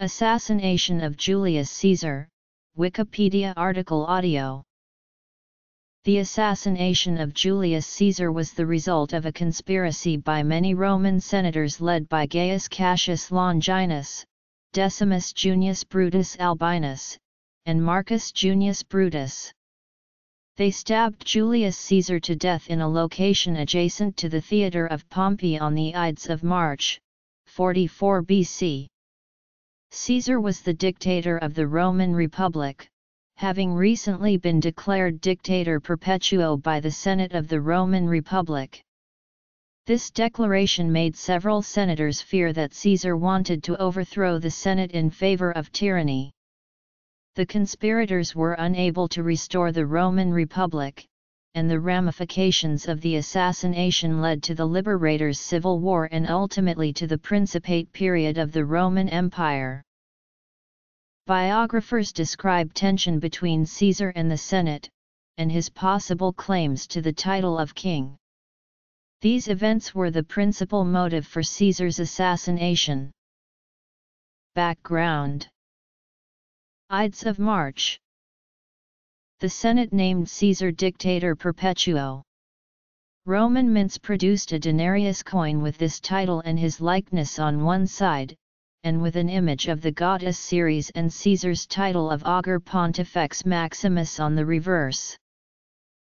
Assassination of Julius Caesar, Wikipedia article audio The assassination of Julius Caesar was the result of a conspiracy by many Roman senators led by Gaius Cassius Longinus, Decimus Junius Brutus Albinus, and Marcus Junius Brutus. They stabbed Julius Caesar to death in a location adjacent to the theatre of Pompey on the Ides of March, 44 BC. Caesar was the dictator of the Roman Republic, having recently been declared dictator perpetuo by the Senate of the Roman Republic. This declaration made several senators fear that Caesar wanted to overthrow the Senate in favor of tyranny. The conspirators were unable to restore the Roman Republic, and the ramifications of the assassination led to the Liberators' Civil War and ultimately to the Principate period of the Roman Empire. Biographers describe tension between Caesar and the Senate, and his possible claims to the title of king. These events were the principal motive for Caesar's assassination. Background Ides of March the Senate named Caesar Dictator Perpetuo. Roman mints produced a denarius coin with this title and his likeness on one side, and with an image of the goddess Ceres and Caesar's title of Augur Pontifex Maximus on the reverse.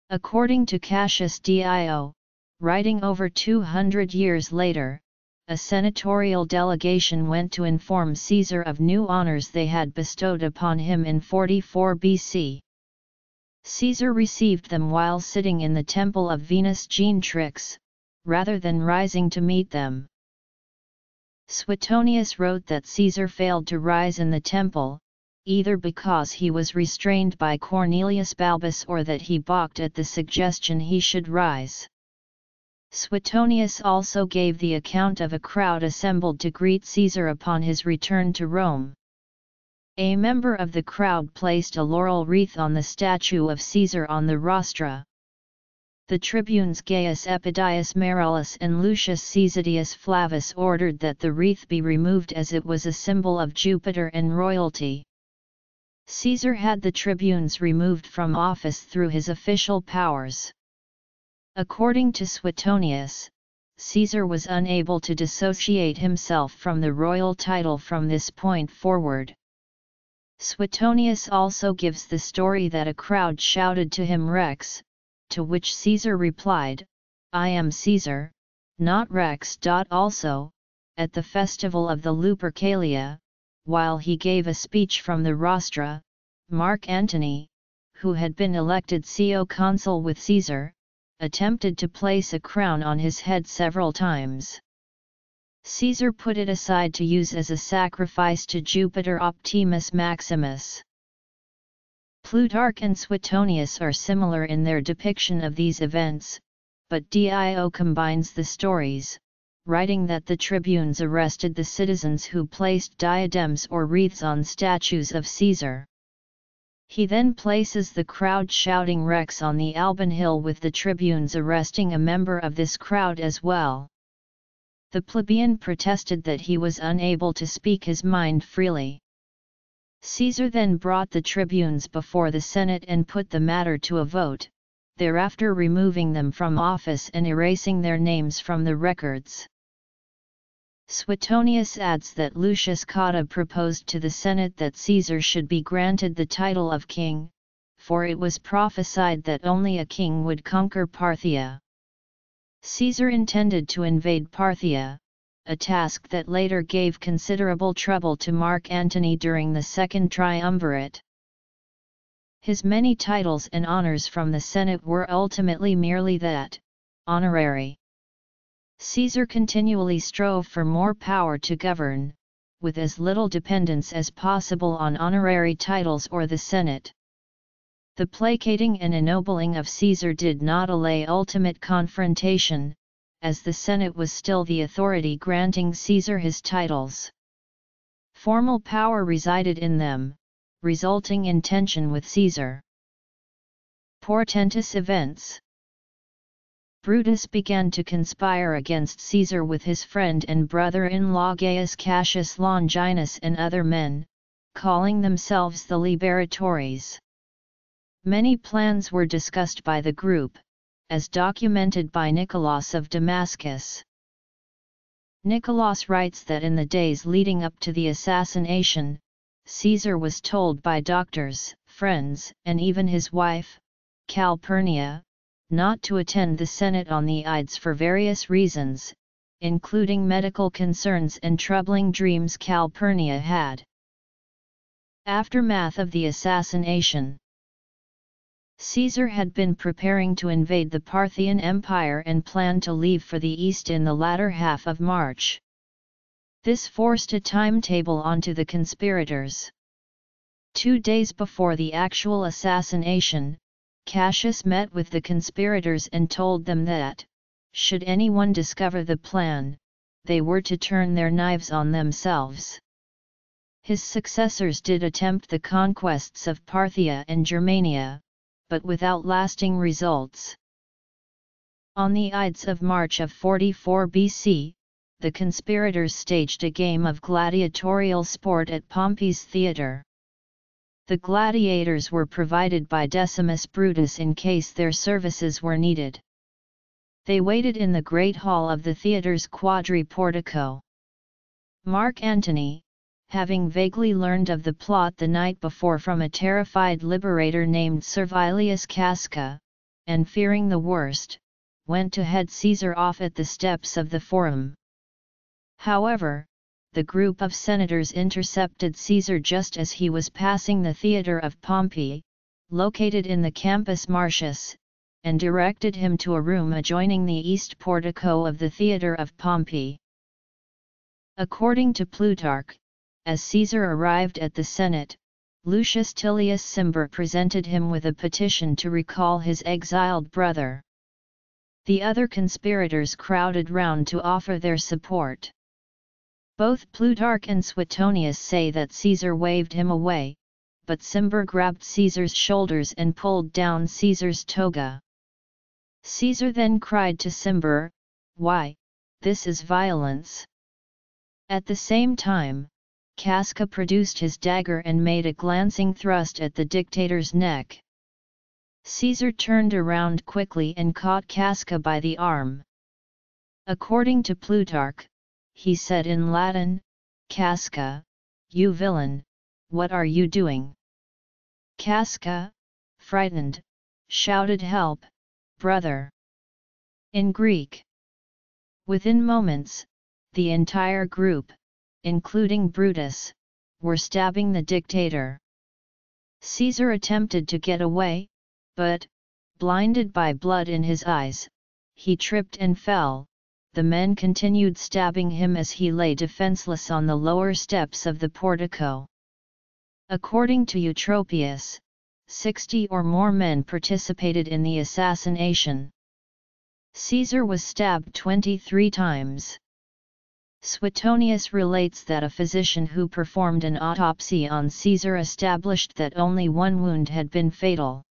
According to Cassius Dio, writing over 200 years later, a senatorial delegation went to inform Caesar of new honors they had bestowed upon him in 44 BC. Caesar received them while sitting in the temple of Venus Genetrix, rather than rising to meet them. Suetonius wrote that Caesar failed to rise in the temple, either because he was restrained by Cornelius Balbus or that he balked at the suggestion he should rise. Suetonius also gave the account of a crowd assembled to greet Caesar upon his return to Rome. A member of the crowd placed a laurel wreath on the statue of Caesar on the rostra. The tribunes Gaius Epidius Marullus and Lucius Caesidius Flavus ordered that the wreath be removed as it was a symbol of Jupiter and royalty. Caesar had the tribunes removed from office through his official powers. According to Suetonius, Caesar was unable to dissociate himself from the royal title from this point forward. Suetonius also gives the story that a crowd shouted to him Rex, to which Caesar replied, I am Caesar, not Rex. Also, at the festival of the Lupercalia, while he gave a speech from the rostra, Mark Antony, who had been elected co consul with Caesar, attempted to place a crown on his head several times. Caesar put it aside to use as a sacrifice to Jupiter Optimus Maximus. Plutarch and Suetonius are similar in their depiction of these events, but Dio combines the stories, writing that the tribunes arrested the citizens who placed diadems or wreaths on statues of Caesar. He then places the crowd shouting Rex on the Alban Hill with the tribunes arresting a member of this crowd as well. The plebeian protested that he was unable to speak his mind freely. Caesar then brought the tribunes before the Senate and put the matter to a vote, thereafter removing them from office and erasing their names from the records. Suetonius adds that Lucius Cotta proposed to the Senate that Caesar should be granted the title of king, for it was prophesied that only a king would conquer Parthia. Caesar intended to invade Parthia, a task that later gave considerable trouble to Mark Antony during the Second Triumvirate. His many titles and honors from the Senate were ultimately merely that, honorary. Caesar continually strove for more power to govern, with as little dependence as possible on honorary titles or the Senate. The placating and ennobling of Caesar did not allay ultimate confrontation, as the Senate was still the authority granting Caesar his titles. Formal power resided in them, resulting in tension with Caesar. Portentous events Brutus began to conspire against Caesar with his friend and brother-in-law Gaius Cassius Longinus and other men, calling themselves the Liberatores. Many plans were discussed by the group, as documented by Nicolaus of Damascus. Nicolaus writes that in the days leading up to the assassination, Caesar was told by doctors, friends, and even his wife, Calpurnia, not to attend the Senate on the Ides for various reasons, including medical concerns and troubling dreams Calpurnia had. Aftermath of the assassination Caesar had been preparing to invade the Parthian Empire and planned to leave for the east in the latter half of March. This forced a timetable onto the conspirators. Two days before the actual assassination, Cassius met with the conspirators and told them that, should anyone discover the plan, they were to turn their knives on themselves. His successors did attempt the conquests of Parthia and Germania, but without lasting results. On the Ides of March of 44 BC, the conspirators staged a game of gladiatorial sport at Pompey's theatre. The gladiators were provided by Decimus Brutus in case their services were needed. They waited in the great hall of the theatre's quadri-portico. Mark Antony, having vaguely learned of the plot the night before from a terrified liberator named Servilius Casca, and fearing the worst, went to head Caesar off at the steps of the Forum. However, the group of senators intercepted Caesar just as he was passing the theatre of Pompey, located in the Campus Martius, and directed him to a room adjoining the east portico of the theatre of Pompey. According to Plutarch, as Caesar arrived at the Senate, Lucius Tillius Cimber presented him with a petition to recall his exiled brother. The other conspirators crowded round to offer their support. Both Plutarch and Suetonius say that Caesar waved him away, but Cimber grabbed Caesar's shoulders and pulled down Caesar's toga. Caesar then cried to Cimber, Why, this is violence! At the same time, Casca produced his dagger and made a glancing thrust at the dictator's neck. Caesar turned around quickly and caught Casca by the arm. According to Plutarch, he said in Latin, Casca, you villain, what are you doing? Casca, frightened, shouted help, brother. In Greek. Within moments, the entire group, including Brutus, were stabbing the dictator. Caesar attempted to get away, but, blinded by blood in his eyes, he tripped and fell, the men continued stabbing him as he lay defenseless on the lower steps of the portico. According to Eutropius, 60 or more men participated in the assassination. Caesar was stabbed 23 times. Suetonius relates that a physician who performed an autopsy on Caesar established that only one wound had been fatal.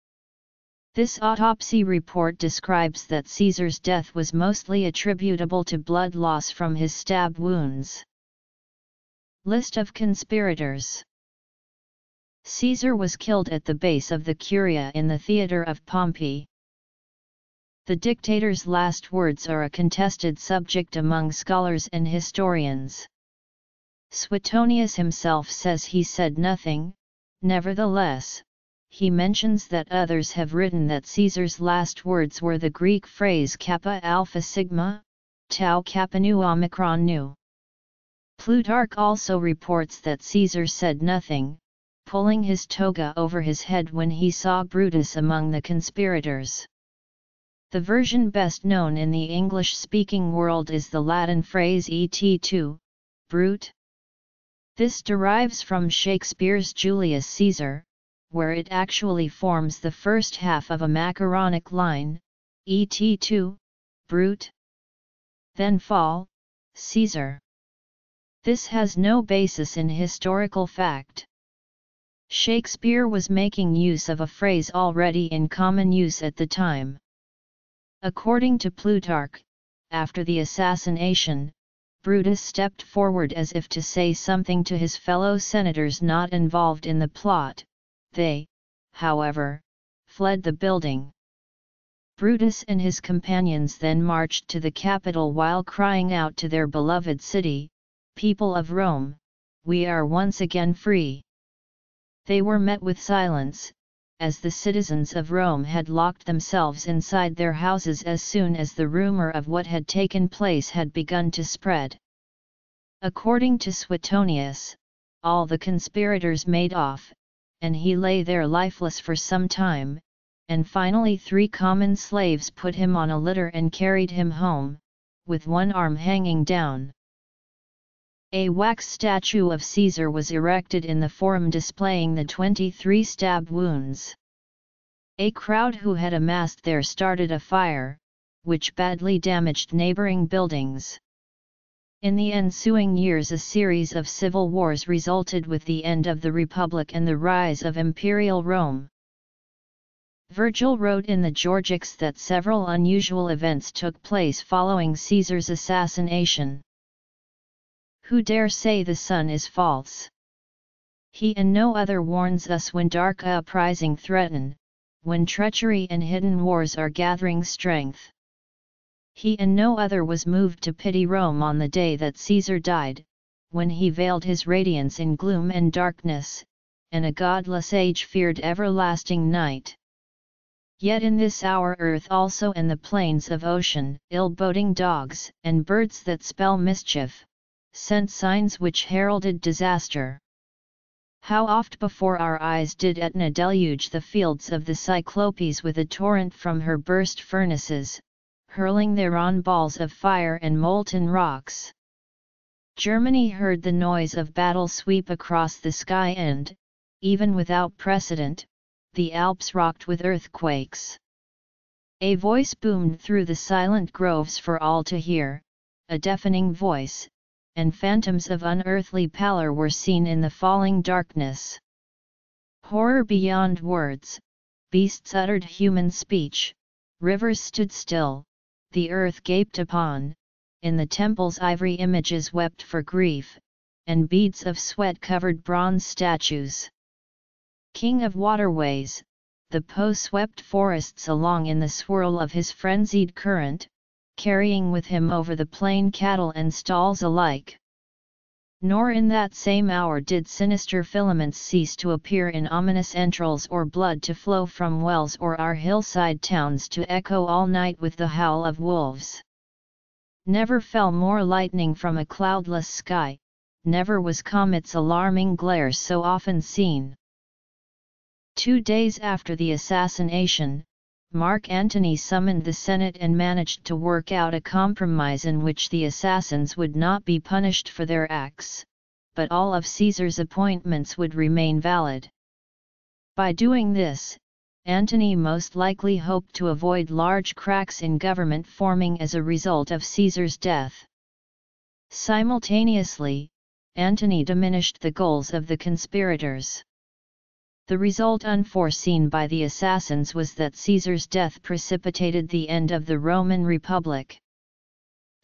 This autopsy report describes that Caesar's death was mostly attributable to blood loss from his stab wounds. List of conspirators Caesar was killed at the base of the Curia in the theatre of Pompey. The dictator's last words are a contested subject among scholars and historians. Suetonius himself says he said nothing, nevertheless, he mentions that others have written that Caesar's last words were the Greek phrase kappa alpha sigma, tau kappa nu omicron nu. Plutarch also reports that Caesar said nothing, pulling his toga over his head when he saw Brutus among the conspirators. The version best known in the English-speaking world is the Latin phrase et tu, brute. This derives from Shakespeare's Julius Caesar, where it actually forms the first half of a macaronic line, et tu, brute. Then fall, Caesar. This has no basis in historical fact. Shakespeare was making use of a phrase already in common use at the time. According to Plutarch, after the assassination, Brutus stepped forward as if to say something to his fellow senators not involved in the plot, they, however, fled the building. Brutus and his companions then marched to the Capitol while crying out to their beloved city, People of Rome, we are once again free. They were met with silence, as the citizens of Rome had locked themselves inside their houses as soon as the rumor of what had taken place had begun to spread. According to Suetonius, all the conspirators made off, and he lay there lifeless for some time, and finally three common slaves put him on a litter and carried him home, with one arm hanging down. A wax statue of Caesar was erected in the forum displaying the 23 stab wounds. A crowd who had amassed there started a fire, which badly damaged neighboring buildings. In the ensuing years a series of civil wars resulted with the end of the Republic and the rise of Imperial Rome. Virgil wrote in the Georgics that several unusual events took place following Caesar's assassination. Who dare say the sun is false? He and no other warns us when dark uprising threaten, when treachery and hidden wars are gathering strength. He and no other was moved to pity Rome on the day that Caesar died, when he veiled his radiance in gloom and darkness, and a godless age feared everlasting night. Yet in this hour earth also and the plains of ocean, ill-boding dogs and birds that spell mischief, sent signs which heralded disaster. How oft before our eyes did Etna deluge the fields of the Cyclopes with a torrent from her burst furnaces, hurling thereon balls of fire and molten rocks. Germany heard the noise of battle sweep across the sky and, even without precedent, the Alps rocked with earthquakes. A voice boomed through the silent groves for all to hear, a deafening voice, and phantoms of unearthly pallor were seen in the falling darkness. Horror beyond words, beasts uttered human speech, rivers stood still, the earth gaped upon, in the temple's ivory images wept for grief, and beads of sweat covered bronze statues. King of waterways, the Po swept forests along in the swirl of his frenzied current, carrying with him over the plain cattle and stalls alike. Nor in that same hour did sinister filaments cease to appear in ominous entrails or blood to flow from wells or our hillside towns to echo all night with the howl of wolves. Never fell more lightning from a cloudless sky, never was comet's alarming glare so often seen. Two days after the assassination, Mark Antony summoned the Senate and managed to work out a compromise in which the assassins would not be punished for their acts, but all of Caesar's appointments would remain valid. By doing this, Antony most likely hoped to avoid large cracks in government forming as a result of Caesar's death. Simultaneously, Antony diminished the goals of the conspirators. The result unforeseen by the assassins was that Caesar's death precipitated the end of the Roman Republic.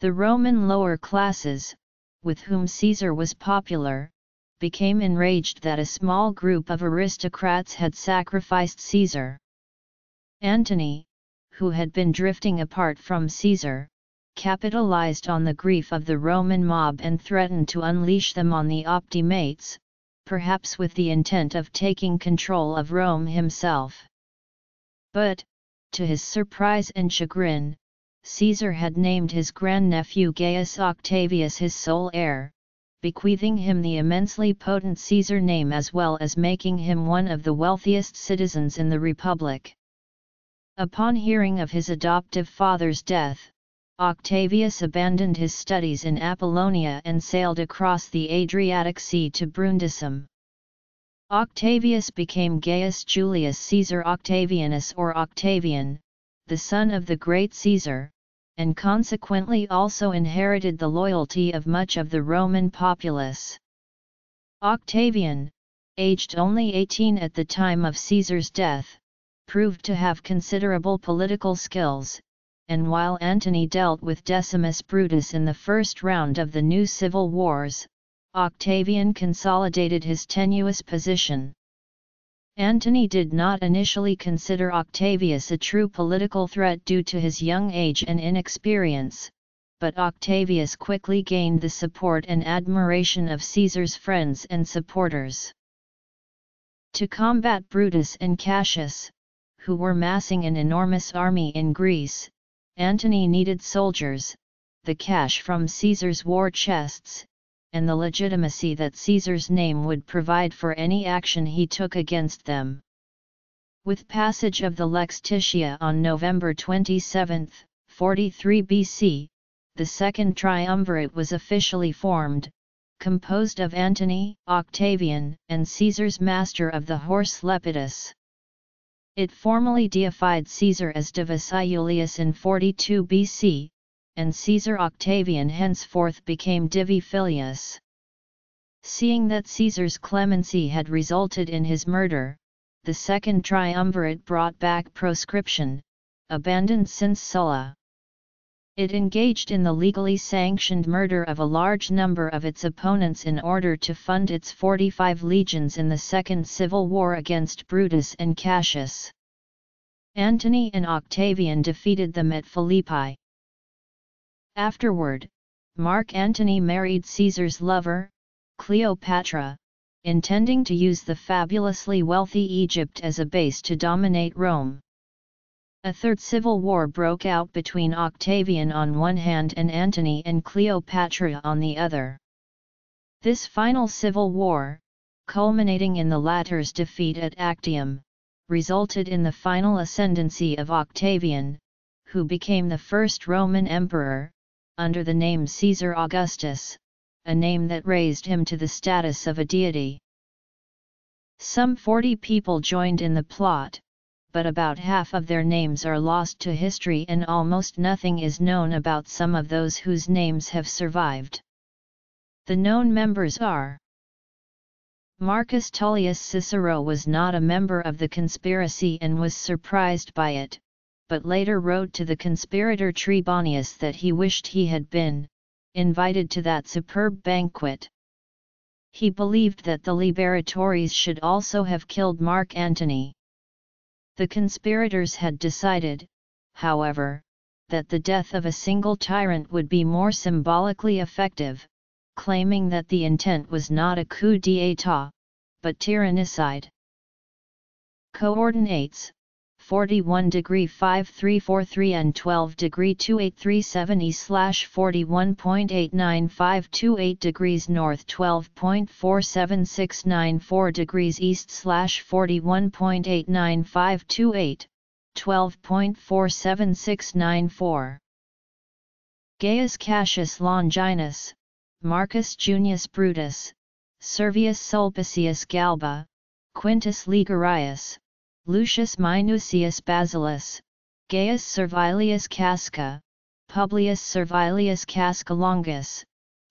The Roman lower classes, with whom Caesar was popular, became enraged that a small group of aristocrats had sacrificed Caesar. Antony, who had been drifting apart from Caesar, capitalized on the grief of the Roman mob and threatened to unleash them on the optimates, perhaps with the intent of taking control of Rome himself. But, to his surprise and chagrin, Caesar had named his grandnephew Gaius Octavius his sole heir, bequeathing him the immensely potent Caesar name as well as making him one of the wealthiest citizens in the Republic. Upon hearing of his adoptive father's death, Octavius abandoned his studies in Apollonia and sailed across the Adriatic Sea to Brundisium. Octavius became Gaius Julius Caesar Octavianus or Octavian, the son of the great Caesar, and consequently also inherited the loyalty of much of the Roman populace. Octavian, aged only 18 at the time of Caesar's death, proved to have considerable political skills, and while Antony dealt with Decimus Brutus in the first round of the new civil wars, Octavian consolidated his tenuous position. Antony did not initially consider Octavius a true political threat due to his young age and inexperience, but Octavius quickly gained the support and admiration of Caesar's friends and supporters. To combat Brutus and Cassius, who were massing an enormous army in Greece, Antony needed soldiers, the cash from Caesar's war chests, and the legitimacy that Caesar's name would provide for any action he took against them. With passage of the Lex Titia on November 27, 43 BC, the Second Triumvirate was officially formed, composed of Antony, Octavian, and Caesar's master of the horse Lepidus. It formally deified Caesar as Divus Iulius in 42 BC, and Caesar Octavian henceforth became Divi Filius. Seeing that Caesar's clemency had resulted in his murder, the Second Triumvirate brought back proscription, abandoned since Sulla. It engaged in the legally sanctioned murder of a large number of its opponents in order to fund its 45 legions in the Second Civil War against Brutus and Cassius. Antony and Octavian defeated them at Philippi. Afterward, Mark Antony married Caesar's lover, Cleopatra, intending to use the fabulously wealthy Egypt as a base to dominate Rome. A third civil war broke out between Octavian on one hand and Antony and Cleopatra on the other. This final civil war, culminating in the latter's defeat at Actium, resulted in the final ascendancy of Octavian, who became the first Roman emperor, under the name Caesar Augustus, a name that raised him to the status of a deity. Some 40 people joined in the plot, but about half of their names are lost to history and almost nothing is known about some of those whose names have survived. The known members are Marcus Tullius Cicero was not a member of the conspiracy and was surprised by it, but later wrote to the conspirator Trebonius that he wished he had been, invited to that superb banquet. He believed that the liberatores should also have killed Mark Antony. The conspirators had decided, however, that the death of a single tyrant would be more symbolically effective, claiming that the intent was not a coup d'état, but tyrannicide. Coordinates 41 degree 5343 and 12 degree 2837 east slash 41.89528 degrees north 12.47694 degrees east slash 41.89528 12.47694 Gaius Cassius Longinus, Marcus Junius Brutus, Servius Sulpicius Galba, Quintus Ligarius, Lucius Minucius Basilus, Gaius Servilius Casca, Publius Servilius Casca Longus,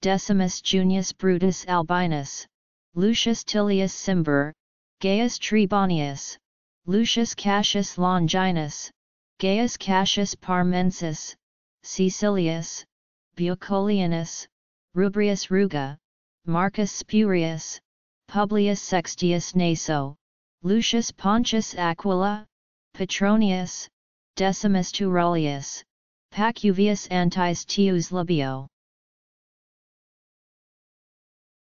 Decimus Junius Brutus Albinus, Lucius Tillius Cimber, Gaius Trebonius, Lucius Cassius Longinus, Gaius Cassius Parmensis, Caecilius, Bucolianus, Rubrius Ruga, Marcus Spurius, Publius Sextius Naso, Lucius Pontius Aquila, Petronius, Decimus Turullius, Pacuvius Antistius Labeo.